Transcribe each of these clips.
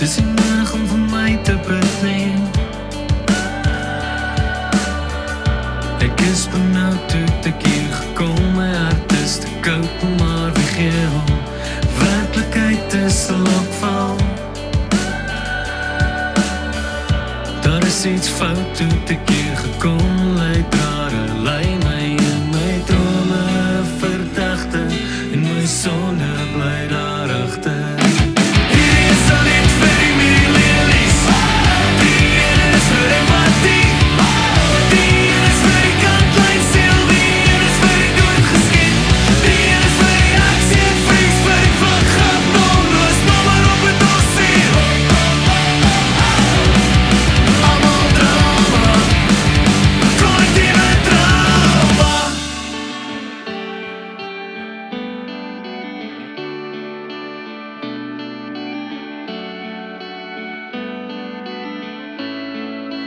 Dis nie nodig om vir my te nie. Ek is benoud toe ek hier gekom, my hart is te koud, maar wie gee om? Werklikheid is 'n lokval. Daar is iets fout toe ek hier gekom, lei drade, lei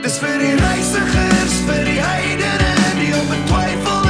Dis vir die reisigers, vir die heidene, die op